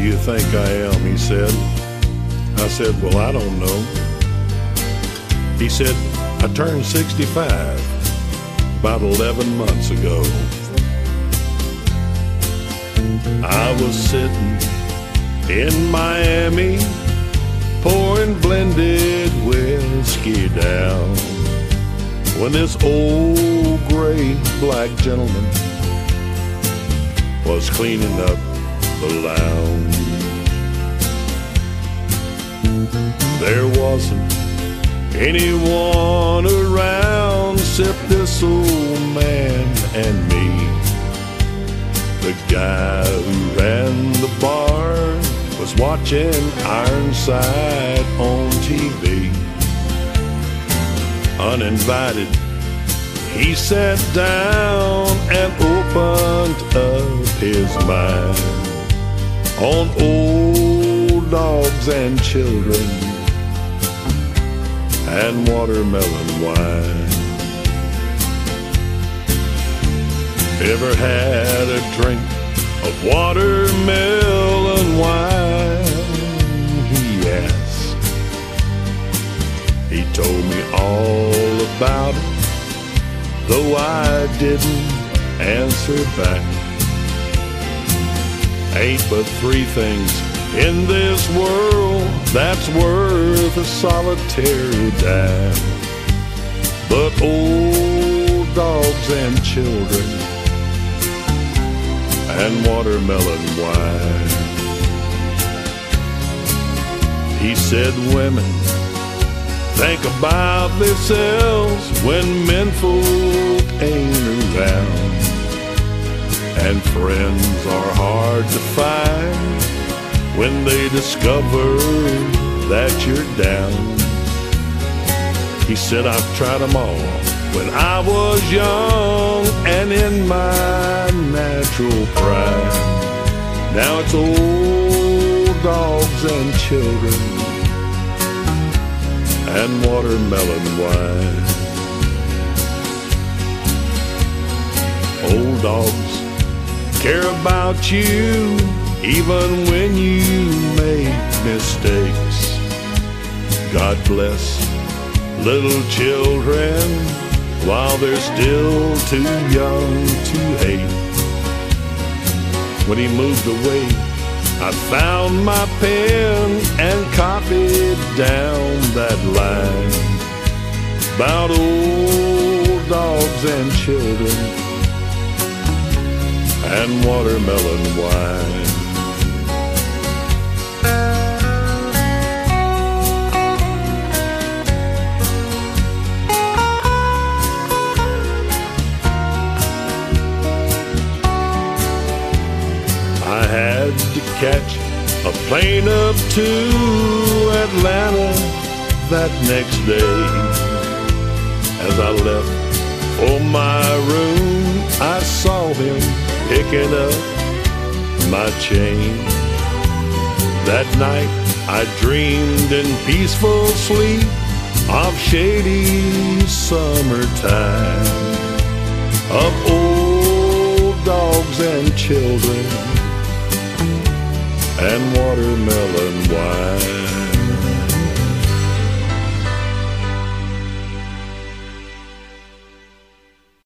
You think I am? He said. I said, Well, I don't know. He said, I turned 65 about 11 months ago. I was sitting in Miami pouring blended whiskey down when this old gray black gentleman was cleaning up the lounge. There wasn't anyone around except this old man and me. The guy who ran the bar was watching Ironside on TV. Uninvited, he sat down and opened up his mind on old dogs and children and watermelon wine. Ever had a drink of watermelon wine? He asked. He told me all about it, though I didn't answer back. Ain't but three things in this world that's worth a solitary dime. But old dogs and children and watermelon wine. He said, Women, think about themselves when menfolk ain't around. And friends are hard to find when they discover that you're down. He said, I've tried them all when I was young and in my natural prime. Now it's old dogs and children and watermelon wine. Old dogs care about you even when you make mistakes. God bless little children while they're still too young to hate. When he moved away, I found my pen and copied down that line about old dogs and children and watermelon wine. I had to catch a plane up to Atlanta that next day. As I left picking up my chain. That night I dreamed in peaceful sleep of shady summertime, of old dogs and children and watermelon